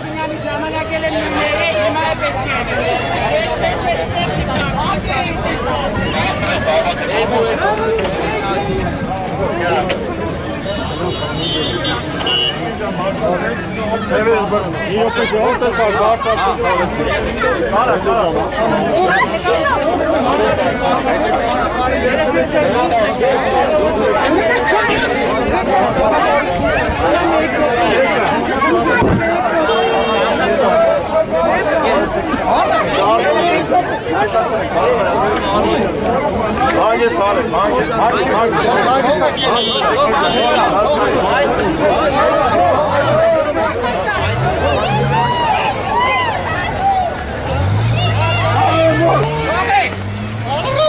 Başına bir zamana gelen ümmeyi himaye bekleyelim. Gerçeklerinde dikkat Evet, yok yok yok da sar, bağır sar, sar, sar, sar, sar, Longest target, longest, longest, longest, longest.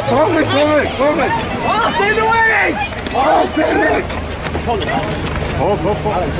Perfect, perfect, perfect. Oh, stay the way! Oh, stay the way! Hold, hold, hold.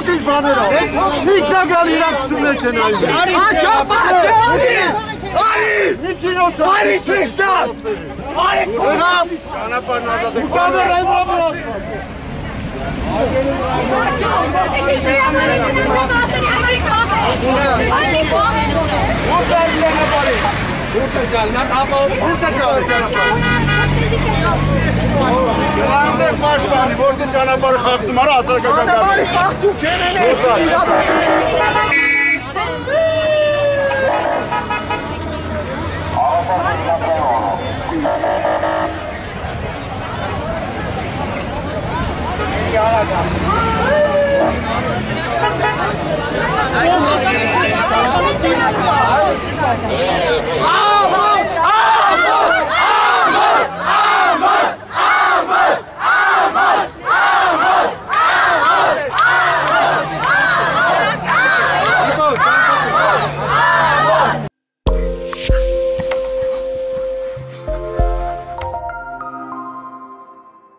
քոտ ինչ բաներ ա։ Միջնակալ իրակցումն է դնալու։ Աչա պատյալի։ Արի։ Նիկինոս արի շեշտած։ Արի քոտ։ Ճանապարհն ազատ է։ Կամերայով ռամրաս։ Աչա, քոտ ինչ բաներ ա։ կանգնած, ապա ո՞րս է ճանապարհը։ Անդեր պաշտպանի, ո՞րս է ճանապարհը խախտում, արա հասարակական կարգը։ Անդեր խախտում չեն էլ։ Ահա